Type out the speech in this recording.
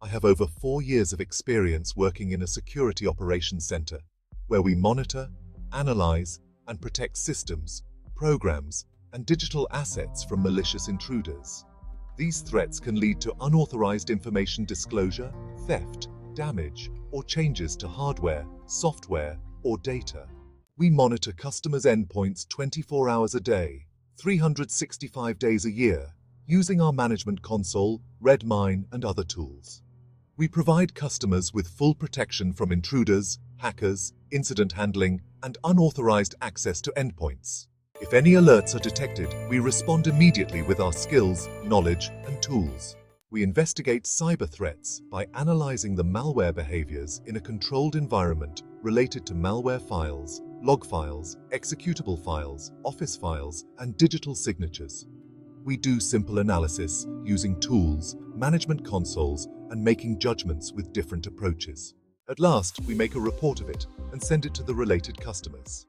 I have over four years of experience working in a security operations center, where we monitor, analyze, and protect systems, programs, and digital assets from malicious intruders. These threats can lead to unauthorized information disclosure, theft, damage, or changes to hardware, software, or data. We monitor customers' endpoints 24 hours a day, 365 days a year, using our management console, Redmine, and other tools. We provide customers with full protection from intruders, hackers, incident handling, and unauthorized access to endpoints. If any alerts are detected, we respond immediately with our skills, knowledge, and tools. We investigate cyber threats by analyzing the malware behaviors in a controlled environment related to malware files, log files, executable files, office files, and digital signatures. We do simple analysis using tools, management consoles, and making judgments with different approaches. At last, we make a report of it and send it to the related customers.